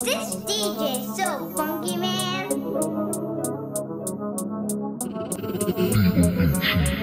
This DJ is so funky, man.